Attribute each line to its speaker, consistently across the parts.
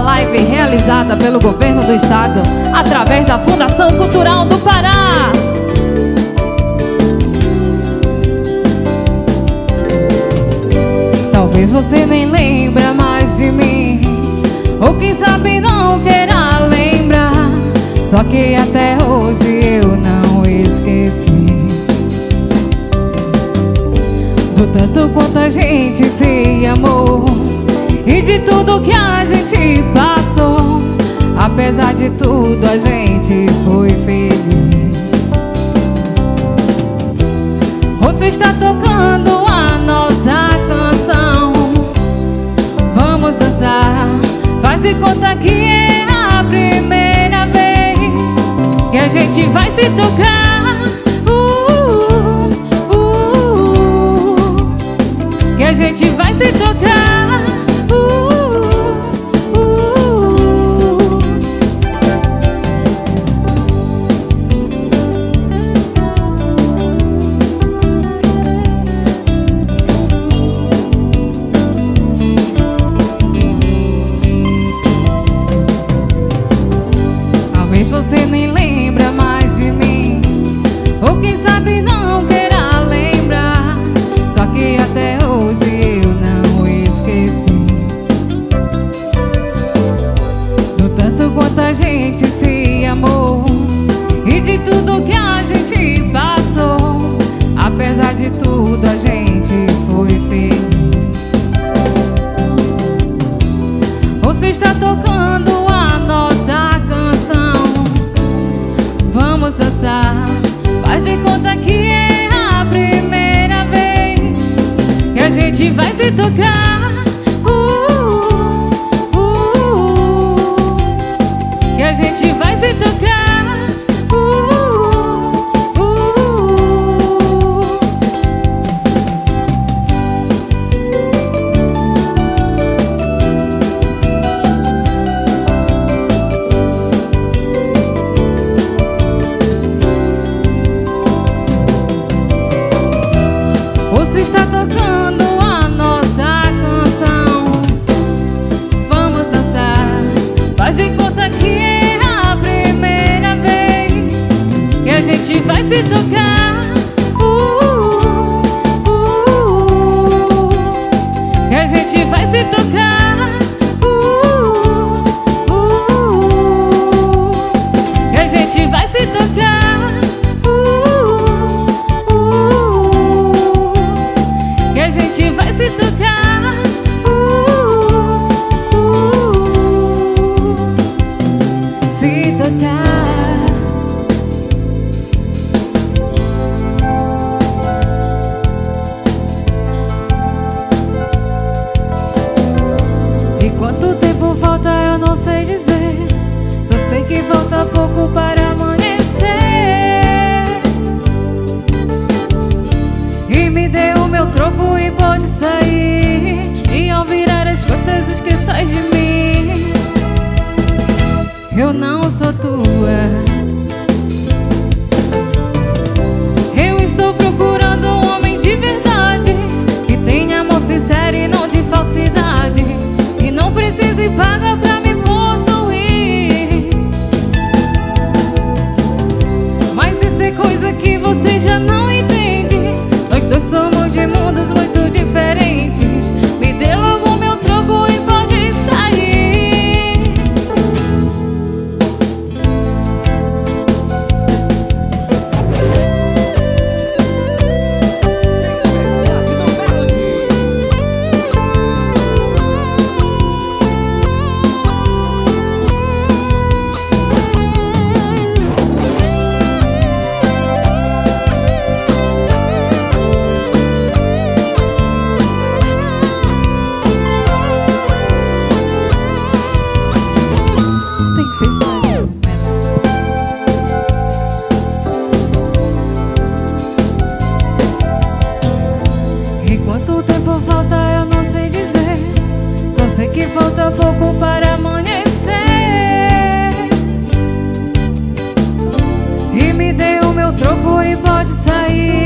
Speaker 1: live realizada pelo governo do estado através da Fundação Cultural do Pará. Talvez você nem lembra mais de mim, ou quem sabe não queira lembrar. Só que até hoje eu não esqueci do tanto quanto a gente se amou e de tudo que a gente passou. Apesar de tudo, a gente foi feliz. Você está tocando a nossa canção. Vamos dançar, faz de conta que é a primeira vez que a gente vai se tocar. Uh, uh, uh, que a gente vai se tocar. Santo. say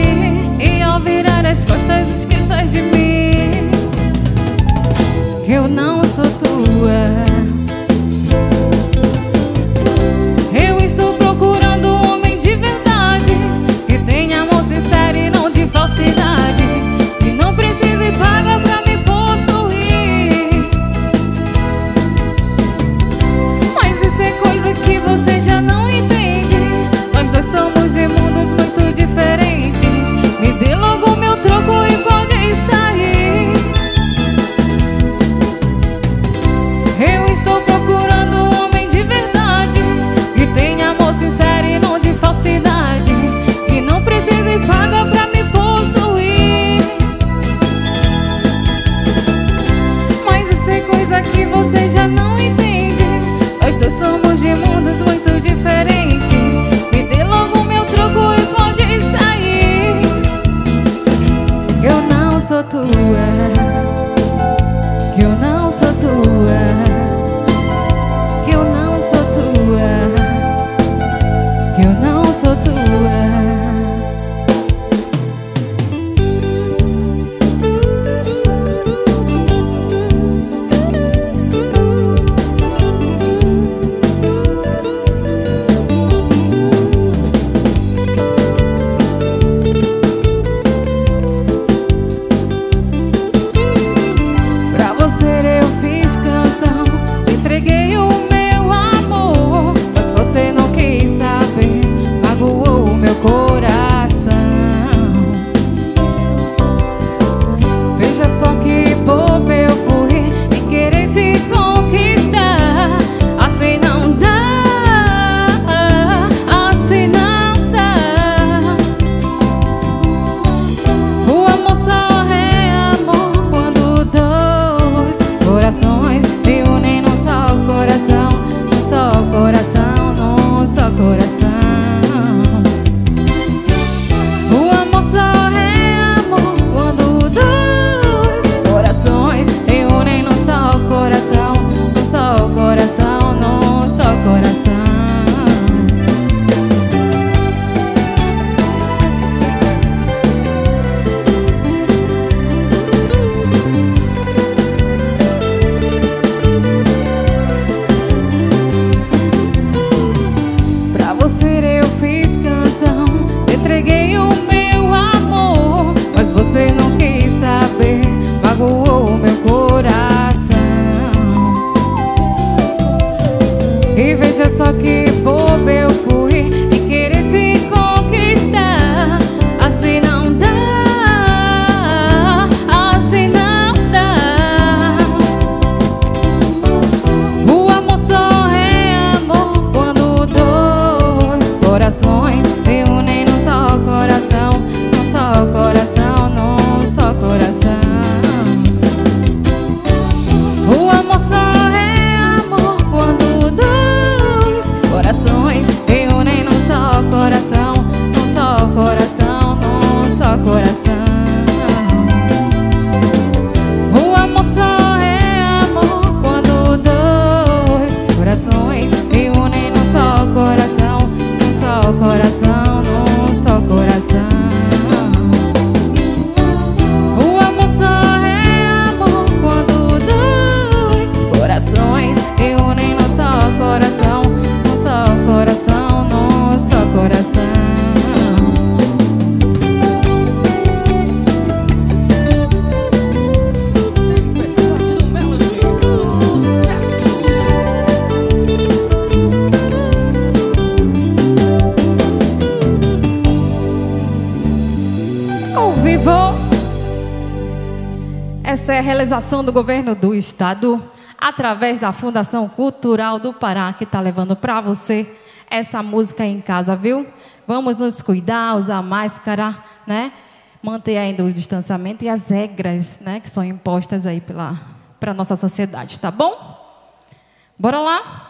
Speaker 1: realização do governo do estado, através da Fundação Cultural do Pará, que está levando para você essa música em casa, viu? Vamos nos cuidar, usar máscara, né? Manter ainda o distanciamento e as regras, né, que são impostas aí pela para nossa sociedade, tá bom? Bora lá?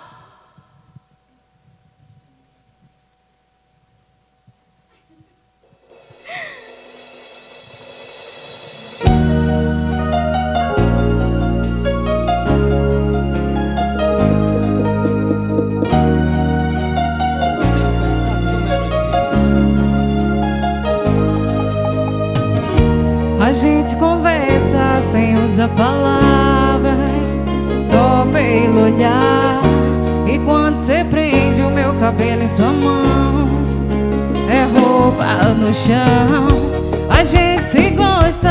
Speaker 1: Se conversa sem usar palavras, só pelo olhar. E quando você prende o meu cabelo em sua mão, é roupa no chão. A gente se gosta.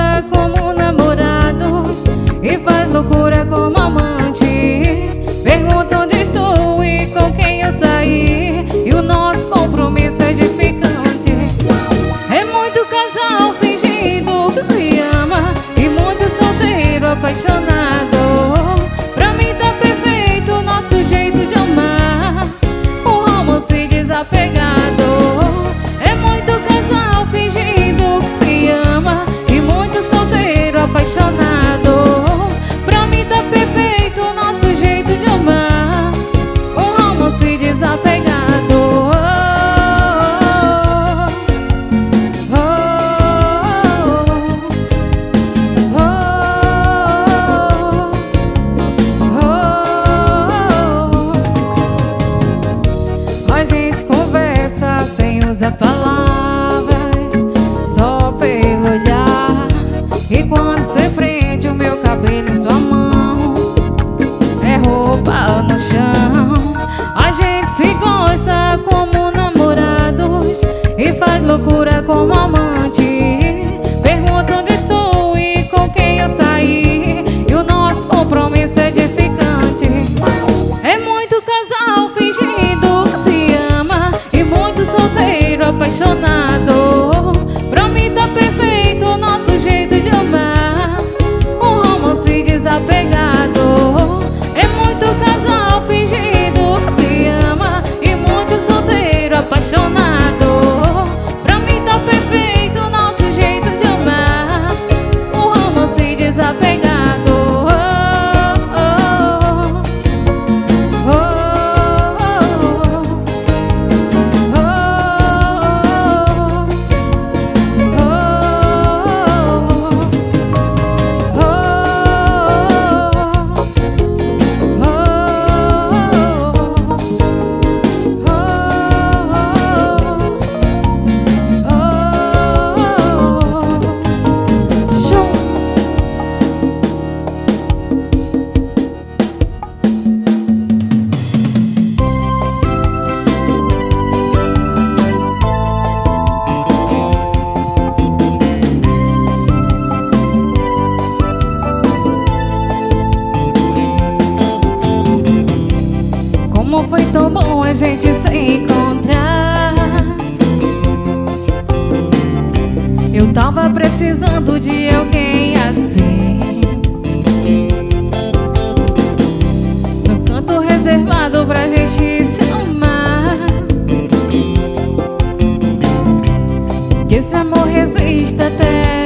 Speaker 1: Tava precisando de alguém assim. No canto reservado pra gente se amar. Que esse amor resista até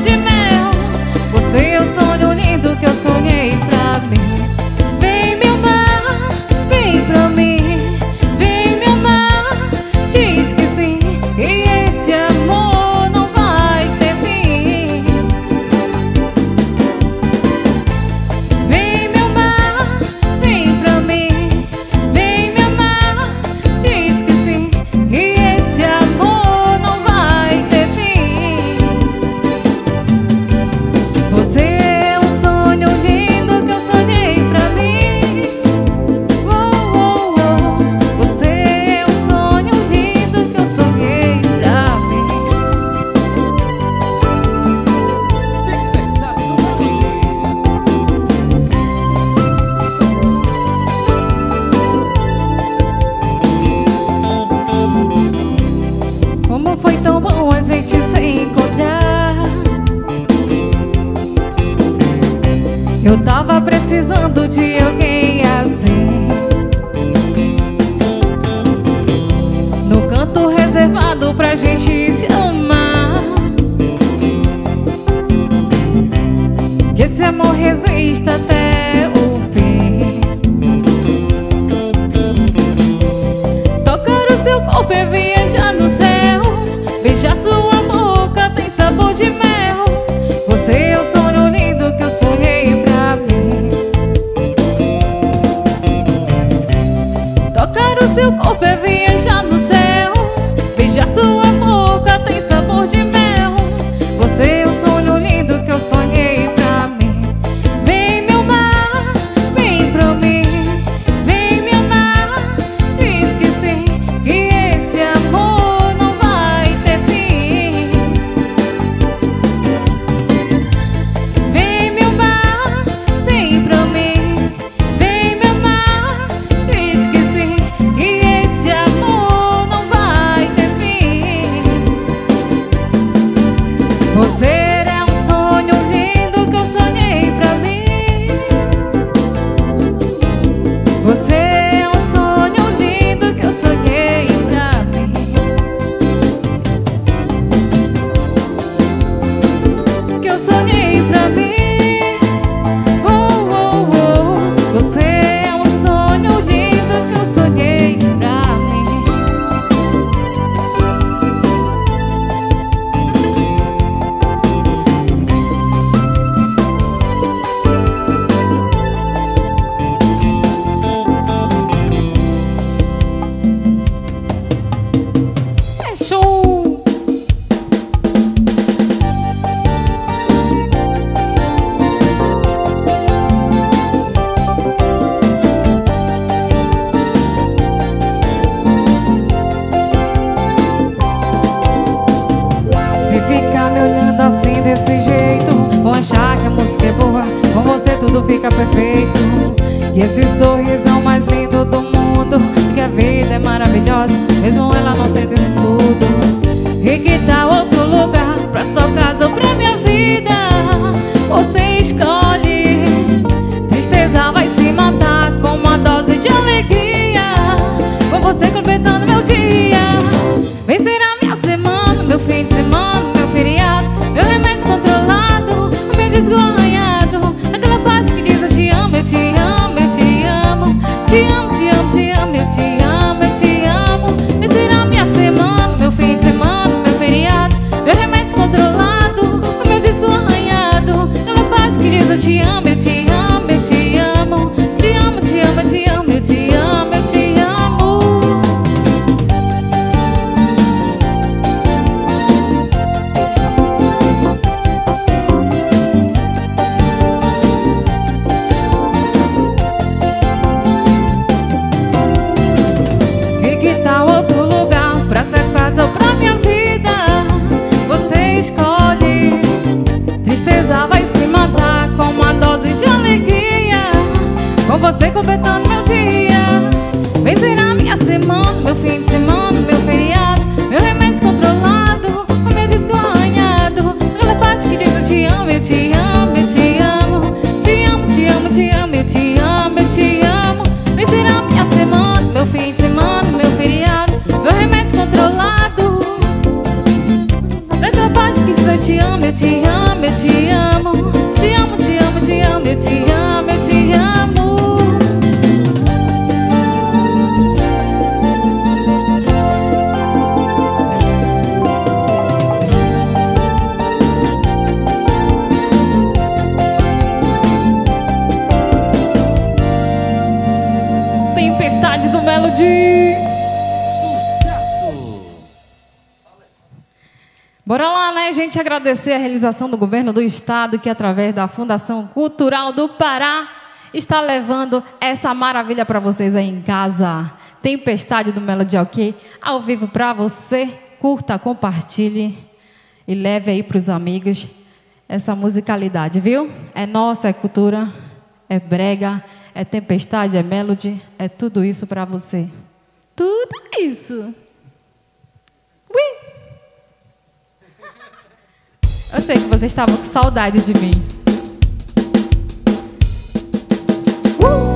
Speaker 1: de mel. tudo fica perfeito. E esse sorrisão mais lindo do mundo Que a vida é maravilhosa, mesmo ela não sendo agradecer a realização do governo do estado que, através da Fundação Cultural do Pará, está levando essa maravilha para vocês aí em casa. Tempestade do Melody Alquê, ao vivo para você. Curta, compartilhe e leve aí para os amigos essa musicalidade, viu? É nossa, é cultura, é brega, é tempestade, é melody, é tudo isso para você. Tudo isso. Eu sei que você estava com saudade de mim. Uh!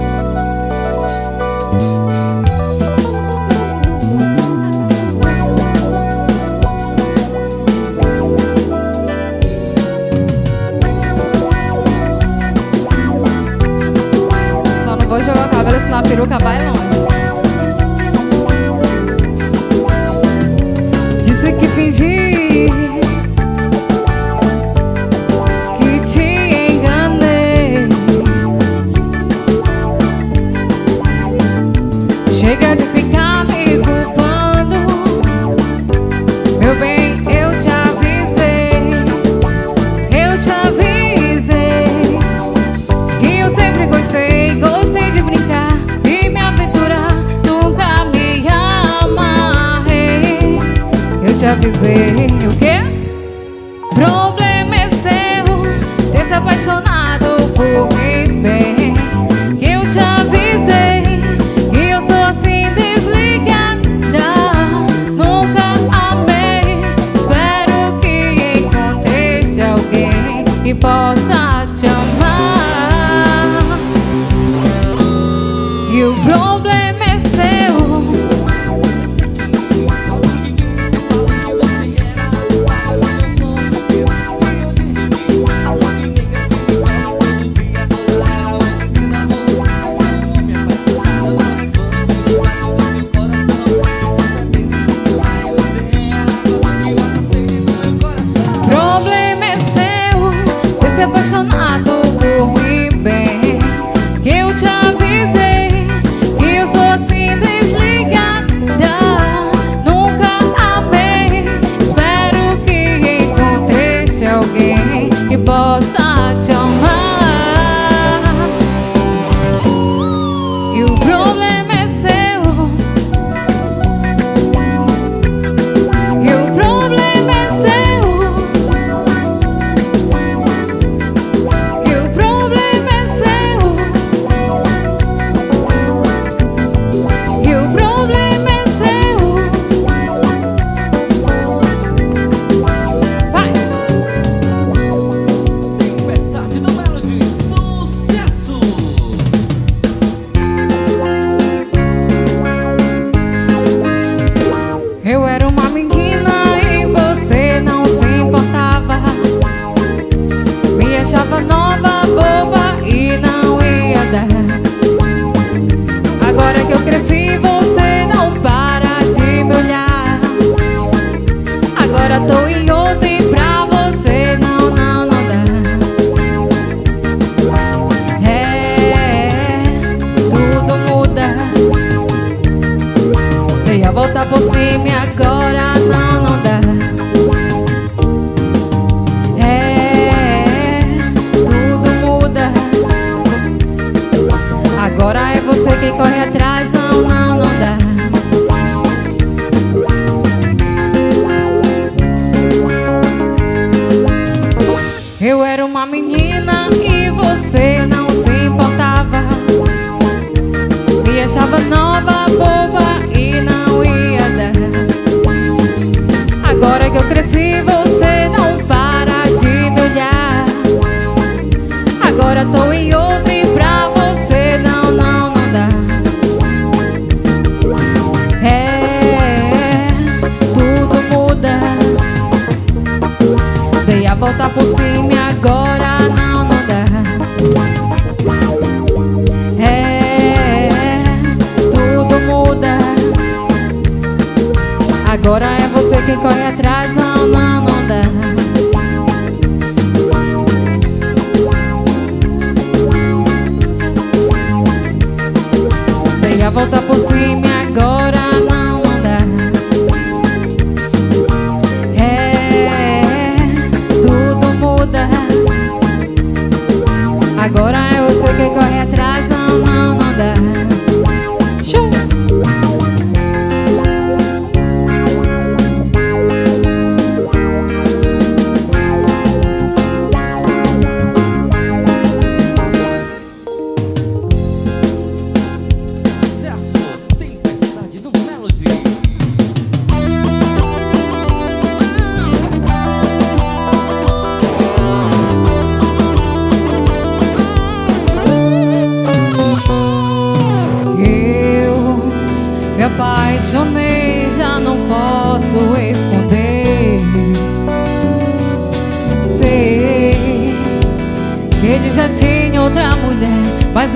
Speaker 1: Volta por cima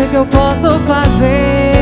Speaker 1: o que eu posso fazer?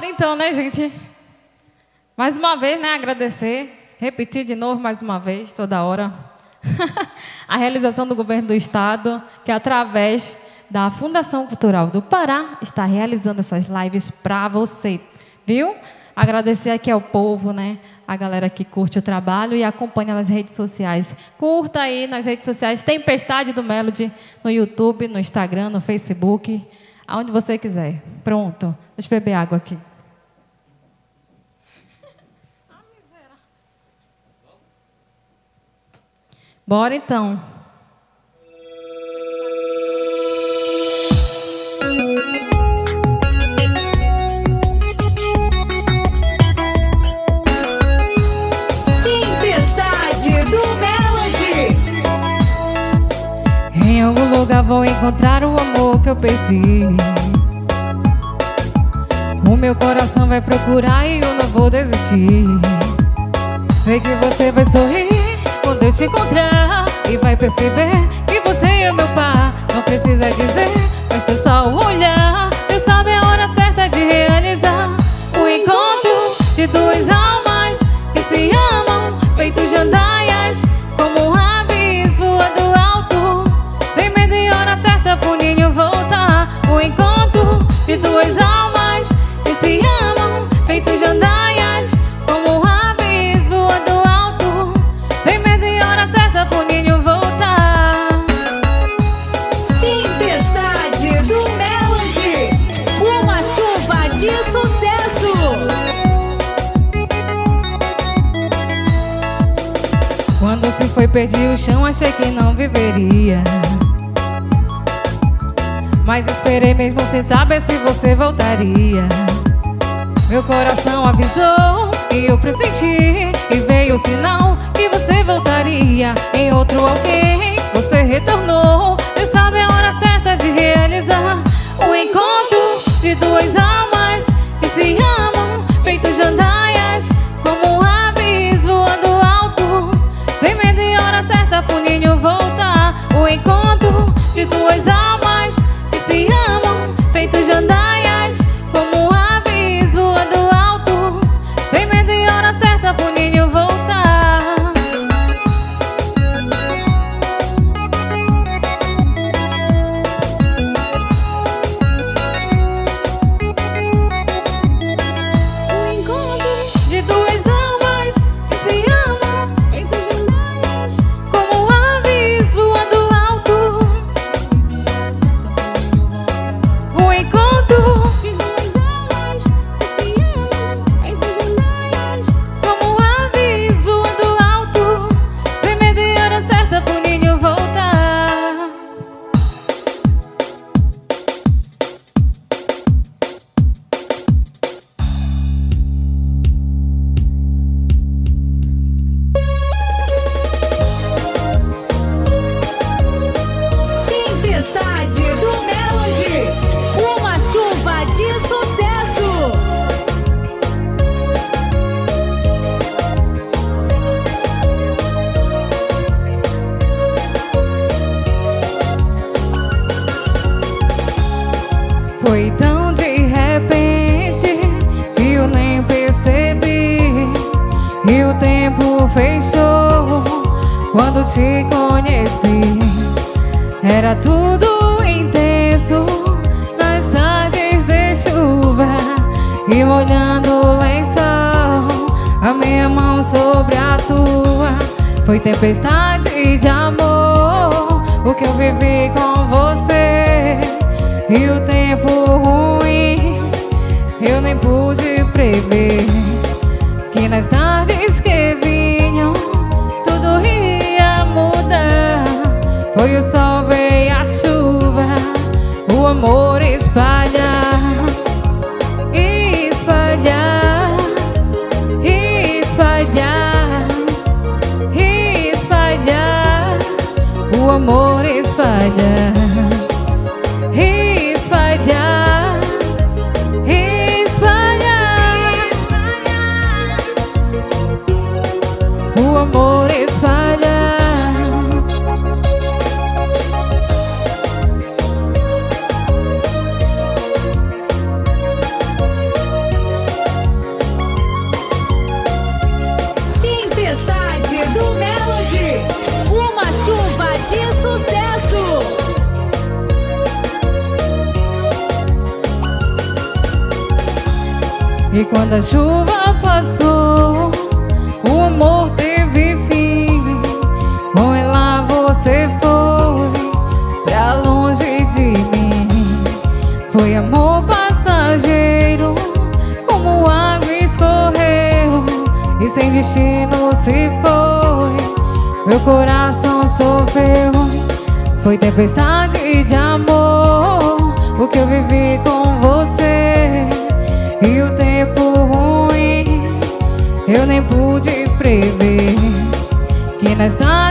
Speaker 1: Simbora então, né, gente? Mais uma vez, né, agradecer, repetir de novo mais uma vez, toda hora, a realização do governo do estado, que através da Fundação Cultural do Pará está realizando essas lives para você, viu? Agradecer aqui ao povo, né? A galera que curte o trabalho e acompanha nas redes sociais. Curta aí nas redes sociais Tempestade do Melody no YouTube, no Instagram, no Facebook, aonde você quiser. Pronto. Deixa eu beber água aqui. Bora então.
Speaker 2: Tempestade do Melody.
Speaker 1: Em algum lugar vou encontrar o amor que eu perdi. O meu coração vai procurar e eu não vou desistir. Sei que você vai sorrir quando eu te encontrar e vai perceber que você é meu par. Não precisa dizer, basta só olhar. Eu sabe perdi o chão, achei que não viveria. Mas esperei mesmo sem saber se você voltaria. Meu coração avisou e eu pressenti. E veio o sinal que você voltaria. Em outro alguém, você retornou. Você sabe a hora certa de realizar o encontro de duas almas te conheci. Era tudo intenso nas tardes de chuva e molhando o lençol. A minha mão sobre a tua foi tempestade de amor. O que eu vivi com você e o E quando a chuva passou, o amor teve fim. Com ela você foi pra longe de mim. Foi amor passageiro, como água escorreu e sem destino se foi. Meu coração sofreu, foi tempestade de amor. baby. Can I start?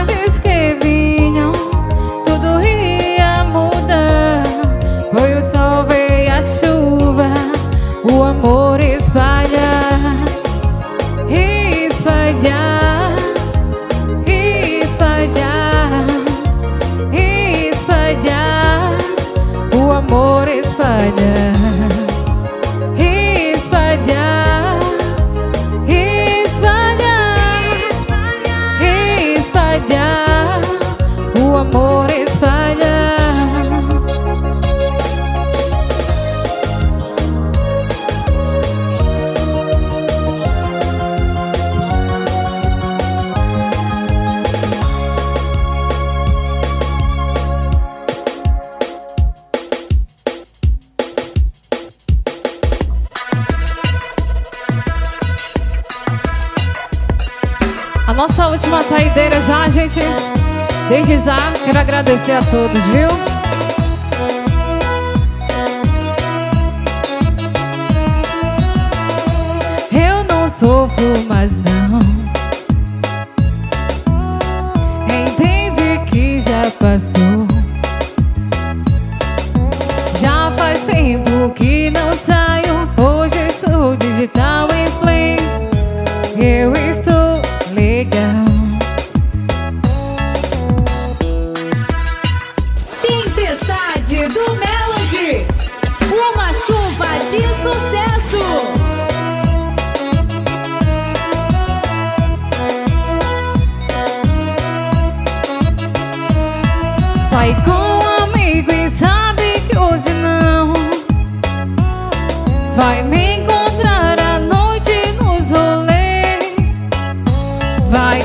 Speaker 1: gente deslizar. Quero agradecer a todos, viu? Eu não sofro mais não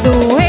Speaker 1: tú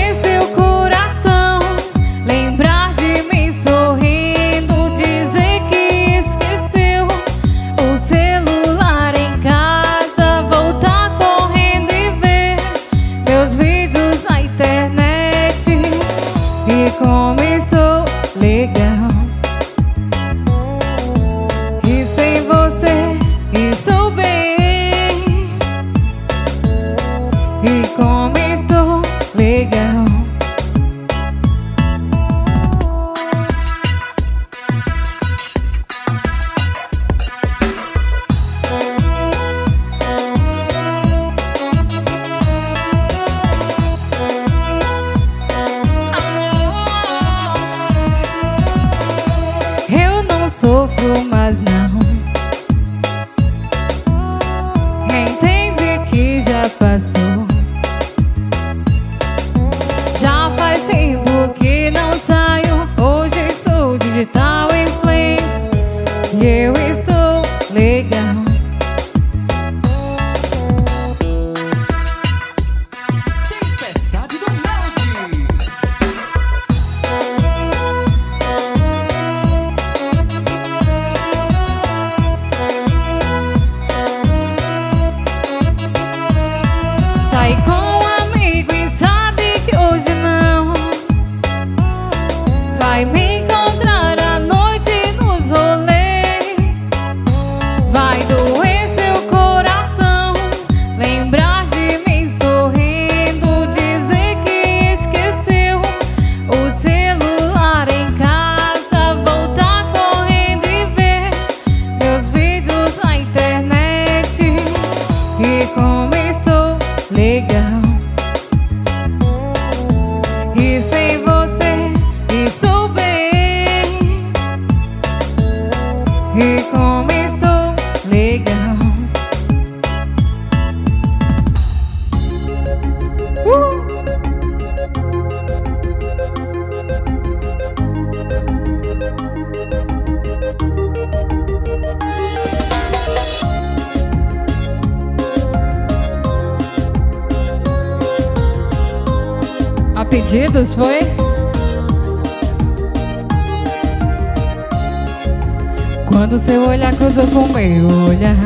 Speaker 1: cruzou com meu olhar.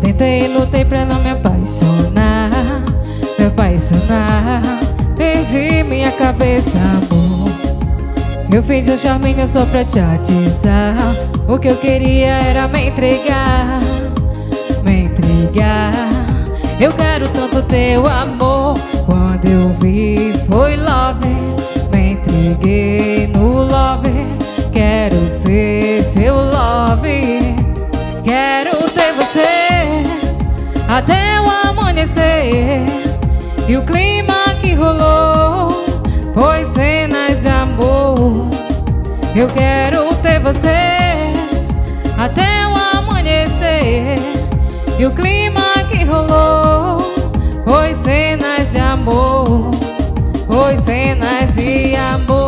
Speaker 1: Tentei lutei pra não me apaixonar. Me apaixonar. Perdi minha cabeça, amor. Eu fiz um charminho só pra te atizar O que eu queria era me entregar. Me entregar. Eu quero tanto teu amor. Quando eu vi foi love. Me entreguei no love. Quero ser E o clima que rolou Foi cenas de amor. Eu quero ter você Até o amanhecer. E o clima que rolou Foi cenas de amor. Foi cenas de amor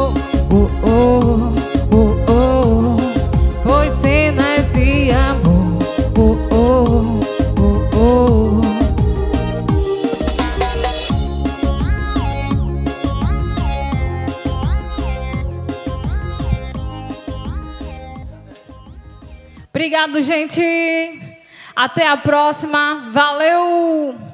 Speaker 1: gente. Até a próxima. Valeu!